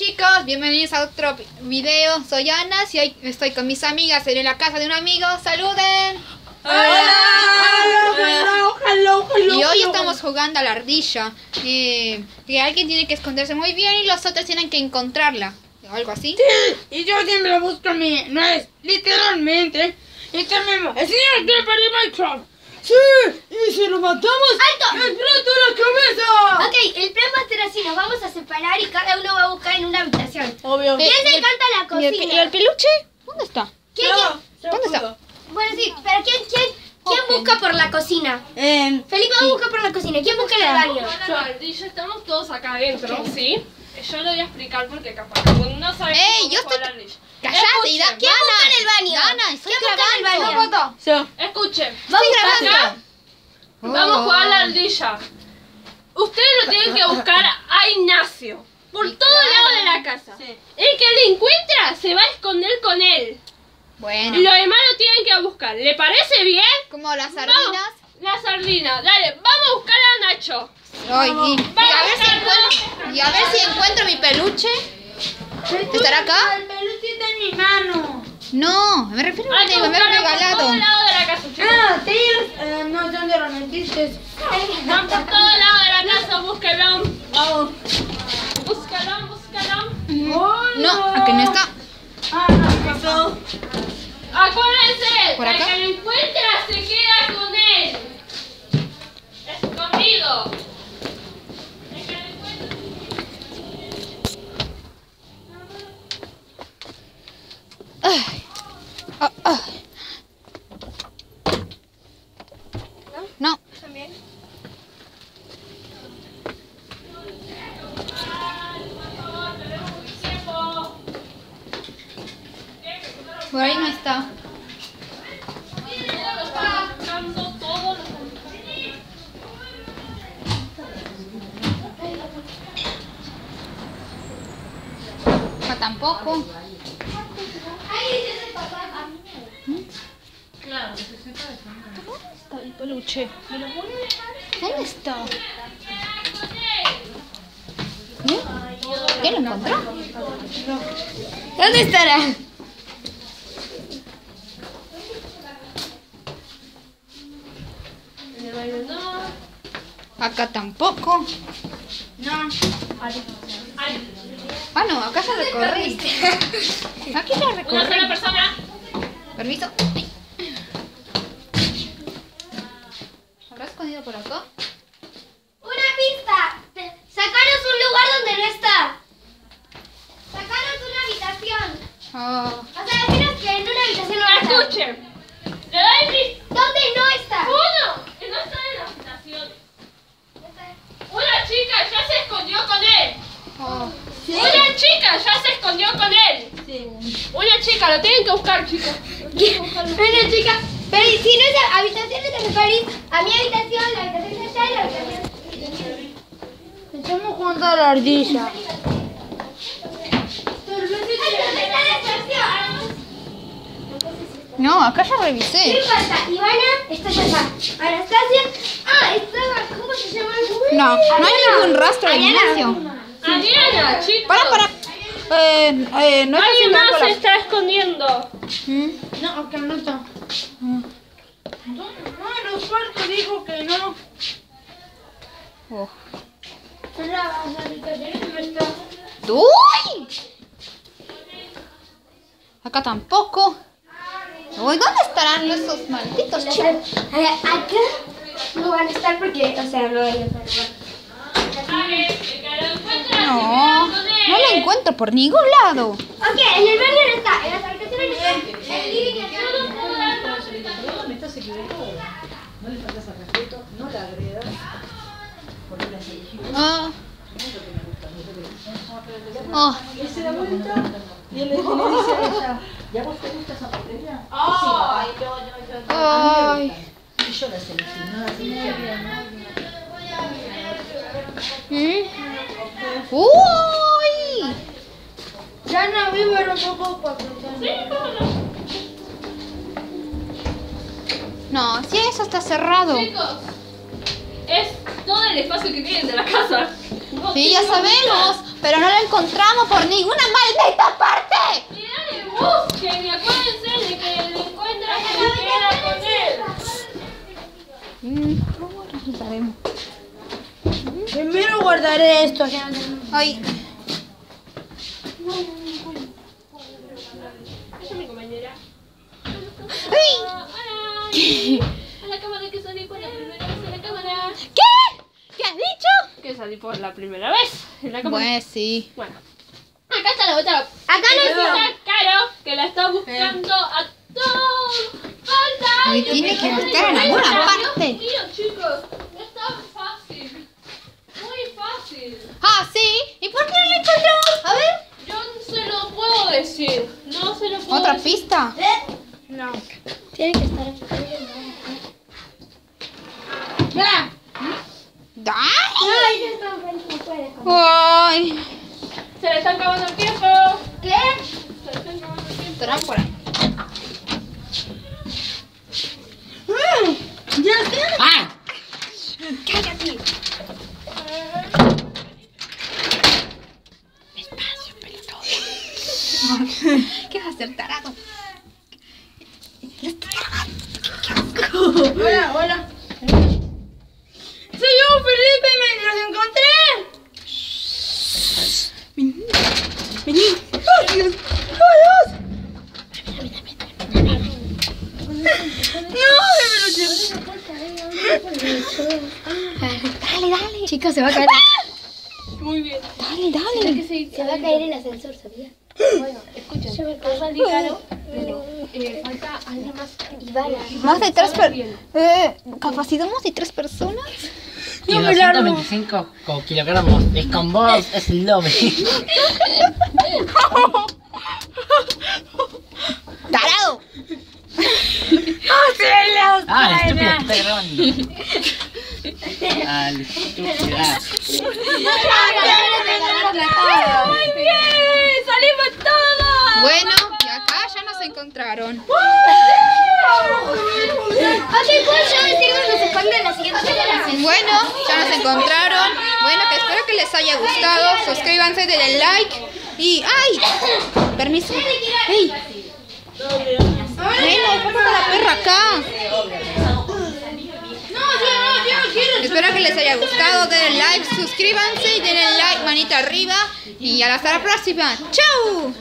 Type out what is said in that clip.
chicos, bienvenidos a otro video. Soy Ana y hoy estoy con mis amigas en la casa de un amigo. ¡Saluden! Hola. Hello, hello, hello, Y hoy estamos jugando a la ardilla. Eh, que alguien tiene que esconderse muy bien y los otros tienen que encontrarla. O algo así. Y yo siempre busco a mi nuez, literalmente. Y también el señor de Minecraft. Sí, y si lo matamos, ¡Alto! ¡explota la cabeza! Ok, el plan va a ser así, nos vamos a separar y cada uno va a buscar en una habitación. Obvio. ¿Quién se encanta la ¿Y el, cocina? y el peluche? ¿Dónde está? ¿Quién, quién? ¿Dónde está? Bueno, sí, pero ¿quién, quién, quién busca por la cocina? Eh, Felipe va a buscar por la cocina. ¿Quién busca en el baño? Y ya estamos todos acá adentro, ¿sí? Yo lo voy a explicar porque capaz que no sabes Ey, cómo yo jugar estoy- a la ardilla. ¡Cállate! y da- Escuchen, ¿Quién busca en el baño? Dana, estoy ¿Quién busca en el baño? yo. Escuchen, Vamos acá. vamos a jugar a la ardilla. Ustedes lo tienen que buscar a Ignacio. Por Y todo claro. lado de la casa. El que le encuentra se va a esconder con él. Bueno, Los demás lo tienen que buscar. ¿Le parece bien? como las sardinas. La sardina. Dale, vamos a buscar a Nacho. Ay, y, y a ver si Vamos. encuentro, y a ver si encuentro mi peluche. ¿Estará acá? El peluche está en mi mano. No, me refiero a que me por regalado. lado de la casa. Ah, tíos. Eh, no dónde lo metiste. Van por todo lado de la casa, búsquelo. Vamos. Búscalo, búscalo. No, aquí no está. Ah, no, pasó. Acuérdense, ¿Por el acá? que lo encuentra se queda con él. Escondido. El que lo encuentra- Ay. Ah, ah. No. Por ahí no está. Todo lo están buscando, todo lo están Acá tampoco. ¿Dónde está el peluche? ¿Dónde está? ¿Eh? ¿Ya lo encontró? ¿Dónde estará? Acá tampoco. No. Ah, no, acá ya recorrí. Aquí ya Una recorrí. sola persona. Permiso. ¿Habrá escondido por acá? Una pista. Sacaros un lugar donde no está. Sacaros una habitación. Ah, O sea, deciros que en una habitación no. Escuchen. Le doy mis... ¿Dónde no está? Uno. Que no está en la habitación. Una chica ya se escondió con él. oh. Ya se escondió con él. Una chica, lo tienen que buscar, chicos. Una chica. Pero ¿y si no es la habitación, te referís a mi habitación, la habitación de allá y la habitación. Estamos jugando a la ardilla. ¡Ay, ¿dónde está la estación? No, acá ya ¿Qué revisé. falta? Ivana está allá. Anastasia. Ah, estaba. ¿Cómo se llama? No, no hay ningún rastro de. Ignacio. Adriana, chicos. Para, para. Eh, eh, no Alguien más se está escondiendo. ¿Mm? No, acá no está. Mm. No, no, los cuartos dijo que no. Oh. ¡Uy! Acá tampoco. Uy, ¿dónde estarán esos malditos chicos? Eh, acá no van a estar porque, o sea, no van a estar. Que No, no la encuentro por ningún lado. Ok, en el baño no está, en las habitaciones no está, en el living en todo. Me estás equivocado. No le faltas al respeto, no la agredas. Porque la selección Ah. Oh, Él se da vuelta y él le, y le dice a ella, ¿y a vos te gusta esa porquería? Ay, Sí, no, no, no. ay. Y yo la seleccioné, no la seleccioné. ¿Mm? ¡Uy! Ya no vivo era un poco para No, si eso está cerrado. Chicos, es todo el espacio que tienen de la casa. No Sí, ya sabemos. Pero no lo encontramos por ninguna maldita parte. Y dale, busquen y acuérdense de que el encuentra se queda con él. Mm, ¿Cómo resultaremos? Primero guardaré esto. Ay, Esa es mi compañera. ay, Ah, Hola. A la cámara que salí por la primera vez en la cámara. ¿qué? ¿Qué has dicho? Que salí por la primera vez en la cámara. Pues sí. Bueno. Acá está la otra. Acá no está Caro, que la está buscando a todo. ¡Falta! Hoy tiene que buscar en alguna parte. Dios chicos. No es tan fácil. Muy fácil. Ah, sí. ¿Y por qué no lo encontramos? A ver. Yo no se lo puedo decir. No se lo puedo Otra decir. pista. No. Tiene que estar aquí. Ya. ¡Ay! Ay. Se le está acabando el tiempo. ¿Qué? Se le está acabando el tiempo. Estarán por ahí. Mm, Ya está. ¡Ah! ¡Cállate! ¿Qué vas a hacer, tarado? Hola, hola. Soy yo, Felipe, me los encontré. Vení. ¡Ay, Dios! ¡Ay, Dios! No, Dale, dale. Chicos, se va a caer. Muy bien. Dale, dale. Se va a caer el ascensor, ¿sabía? Bueno, escuchen. Yo me salí caro, pero eh, falta alguien más. Más de tres personas. Eh, ¿Capacidad más de tres personas? Y No me largo. 225 co- kilogramos. Es con vos, es el doble. ¡Tarado! Ah, el estúpido grabando. Ah, el estúpido. Ah. ¡Muy bien! ¡Salimos todos! Bueno, y acá ya nos encontraron. Ok, ¿puedo yo decir dónde se esconde la siguiente semana? Bueno, ya nos encontraron. Bueno, que espero que les haya gustado. Suscríbanse, denle like. Y. ¡Ay! Permiso. ¡Ey! Bueno, la perra acá. Espero que les haya gustado. Denle like, suscríbanse y denle like, manita arriba. Y hasta la próxima. ¡Chao!